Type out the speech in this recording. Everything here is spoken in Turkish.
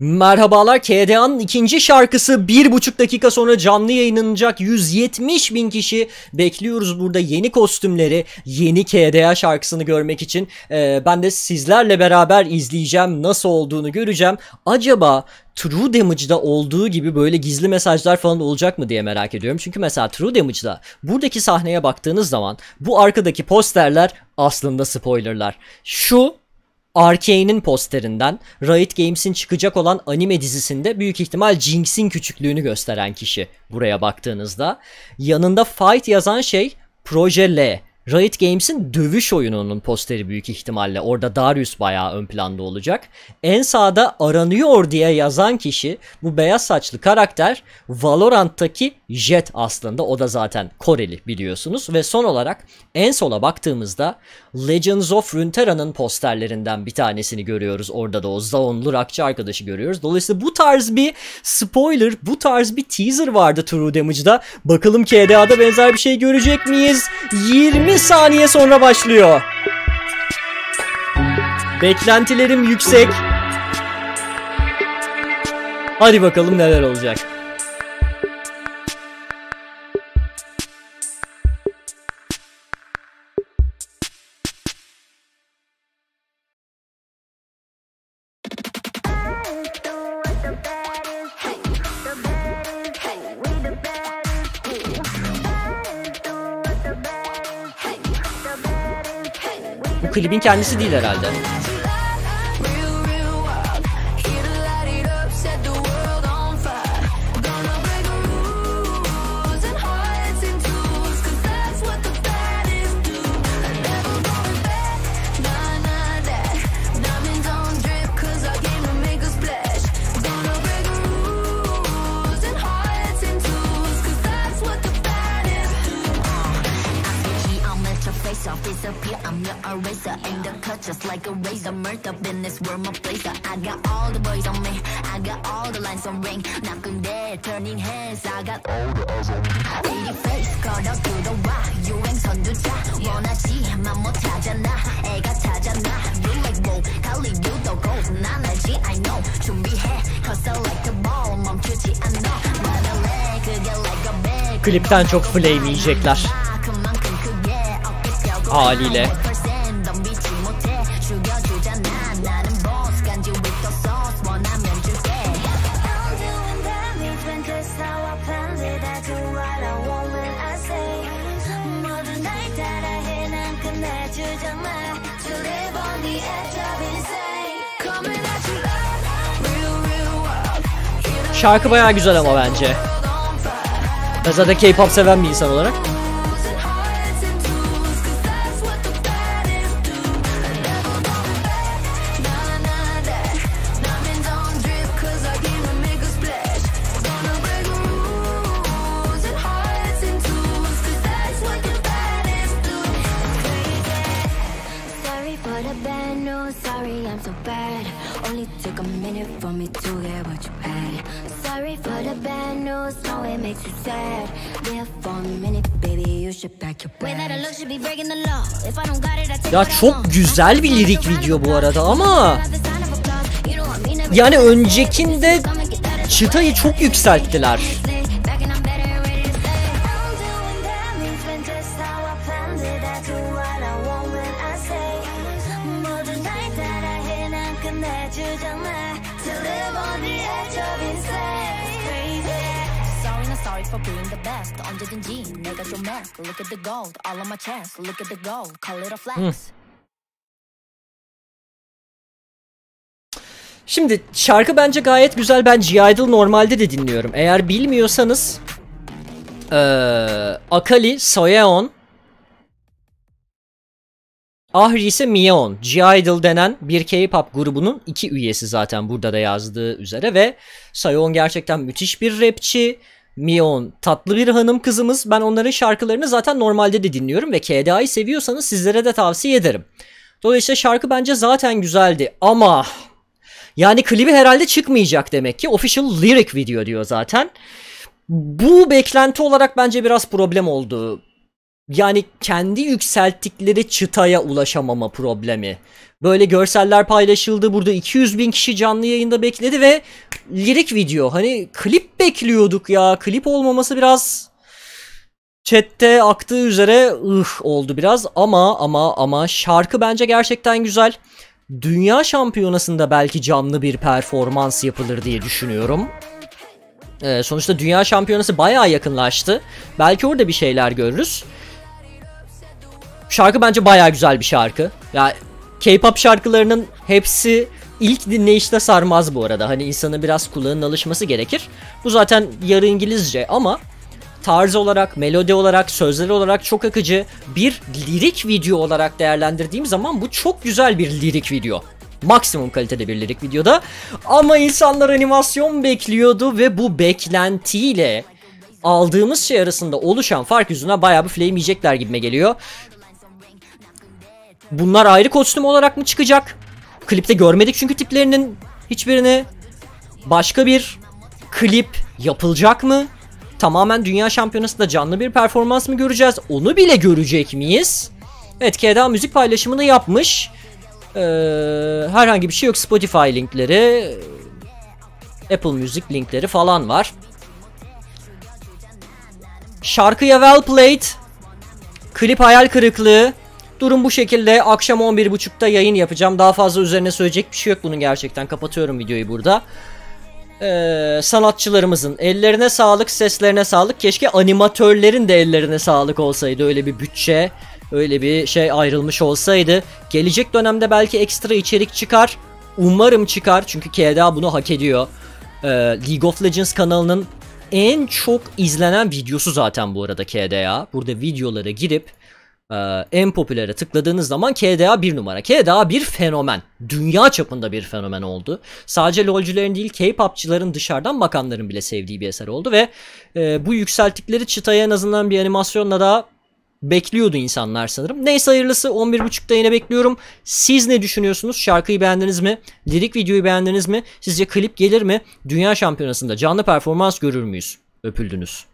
Merhabalar KDA'nın ikinci şarkısı bir buçuk dakika sonra canlı yayınlanacak 170 bin kişi bekliyoruz burada yeni kostümleri yeni KDA şarkısını görmek için ee, ben de sizlerle beraber izleyeceğim nasıl olduğunu göreceğim acaba True Damage'da olduğu gibi böyle gizli mesajlar falan olacak mı diye merak ediyorum. Çünkü mesela True Damage'da buradaki sahneye baktığınız zaman bu arkadaki posterler aslında spoilerlar. Şu Arkane'in posterinden Riot Games'in çıkacak olan anime dizisinde büyük ihtimal Jinx'in küçüklüğünü gösteren kişi buraya baktığınızda. Yanında fight yazan şey Proje L. Riot Games'in dövüş oyununun posteri büyük ihtimalle. Orada Darius bayağı ön planda olacak. En sağda aranıyor diye yazan kişi bu beyaz saçlı karakter Valorant'taki Jet aslında. O da zaten Koreli biliyorsunuz. Ve son olarak en sola baktığımızda Legends of Runeterra'nın posterlerinden bir tanesini görüyoruz. Orada da o Zaunlu Rakçı arkadaşı görüyoruz. Dolayısıyla bu tarz bir spoiler, bu tarz bir teaser vardı True Damage'da. Bakalım KDA'da benzer bir şey görecek miyiz? 20 saniye sonra başlıyor. Beklentilerim yüksek. Hadi bakalım neler olacak. Bu klibin kendisi değil herhalde. disappear. I'm your eraser. Aim the cut just like a razor. Murder business, world my blazer. I got all the boys on me. I got all the lines on ring. Knocking dead, turning heads. I got all the eyes on me. Baby face, 걸어 들어와. 유행 선두자. 원하지만 못하잖아. 애가 타잖아. You like whoa. 달리 you도 go. 난 알지, I know. 준비해. Cause I like the ball. 멈추지 않아. 말할래. 그게 like a bag. Klipten çok flame yiyecekler. haliyle. Şarkı baya güzel ama bence. Ben zaten K-pop seven bir insan olarak. News Sorry I'm so bad. Only took a minute for me to get what you had. Sorry for the bad news No it makes you sad. Live for a minute baby You should pack your bags Way that I look should be breaking the law. If I don't got it I take Ya çok güzel bir lirik video bu arada ama yani öncekinde çıtayı çok yükselttiler. credit for being the best Öncedenci ne kadar mask Look at the gold all on my chest Look at the gold call it a flex hmm. Şimdi şarkı bence gayet güzel. Ben G. Idol normalde de dinliyorum. Eğer bilmiyorsanız ee, Akali, Soyeon Ahri ise Myeon. G. Idol denen bir K-pop grubunun iki üyesi zaten burada da yazdığı üzere ve Soyeon gerçekten müthiş bir rapçi. Mion tatlı bir hanım kızımız. Ben onların şarkılarını zaten normalde de dinliyorum ve KDA'yı seviyorsanız sizlere de tavsiye ederim. Dolayısıyla şarkı bence zaten güzeldi ama yani klibi herhalde çıkmayacak demek ki. Official lyric video diyor zaten. Bu beklenti olarak bence biraz problem oldu. Yani kendi yükselttikleri çıtaya ulaşamama problemi. Böyle görseller paylaşıldı. Burada 200 bin kişi canlı yayında bekledi ve lirik video. Hani klip bekliyorduk ya. Klip olmaması biraz chatte aktığı üzere ıh oldu biraz ama ama ama şarkı bence gerçekten güzel. Dünya şampiyonasında belki canlı bir performans yapılır diye düşünüyorum. Ee, sonuçta dünya şampiyonası bayağı yakınlaştı. Belki orada bir şeyler görürüz. Şarkı bence bayağı güzel bir şarkı. Ya K-pop şarkılarının hepsi ilk dinleyişte sarmaz bu arada. Hani insanın biraz kulağının alışması gerekir. Bu zaten yarı İngilizce ama tarz olarak, melodi olarak, sözleri olarak çok akıcı. Bir lirik video olarak değerlendirdiğim zaman bu çok güzel bir lirik video. Maksimum kalitede bir lirik videoda. Ama insanlar animasyon bekliyordu ve bu beklentiyle aldığımız şey arasında oluşan fark yüzünden bayağı bir flame yiyecekler gibime geliyor. Bunlar ayrı kostüm olarak mı çıkacak? Klipte görmedik çünkü tiplerinin hiçbirini. Başka bir klip yapılacak mı? Tamamen Dünya Şampiyonası'nda canlı bir performans mı göreceğiz? Onu bile görecek miyiz? Evet KDA müzik paylaşımını yapmış. Ee, herhangi bir şey yok. Spotify linkleri, Apple Music linkleri falan var. Şarkıya well played. Klip hayal kırıklığı. Durum bu şekilde. Akşam 11.30'da yayın yapacağım. Daha fazla üzerine söyleyecek bir şey yok bunun gerçekten. Kapatıyorum videoyu burada. Ee, sanatçılarımızın ellerine sağlık, seslerine sağlık. Keşke animatörlerin de ellerine sağlık olsaydı. Öyle bir bütçe, öyle bir şey ayrılmış olsaydı. Gelecek dönemde belki ekstra içerik çıkar. Umarım çıkar çünkü KDA bunu hak ediyor. Ee, League of Legends kanalının en çok izlenen videosu zaten bu arada KDA. Burada videolara girip e, en popülere tıkladığınız zaman KDA bir numara. KDA bir fenomen. Dünya çapında bir fenomen oldu. Sadece LoL'cülerin değil K-popçıların dışarıdan bakanların bile sevdiği bir eser oldu ve e, bu yükselttikleri çıtaya en azından bir animasyonla da bekliyordu insanlar sanırım. Neyse hayırlısı 11.30'da yine bekliyorum. Siz ne düşünüyorsunuz? Şarkıyı beğendiniz mi? Lirik videoyu beğendiniz mi? Sizce klip gelir mi? Dünya şampiyonasında canlı performans görür müyüz? Öpüldünüz.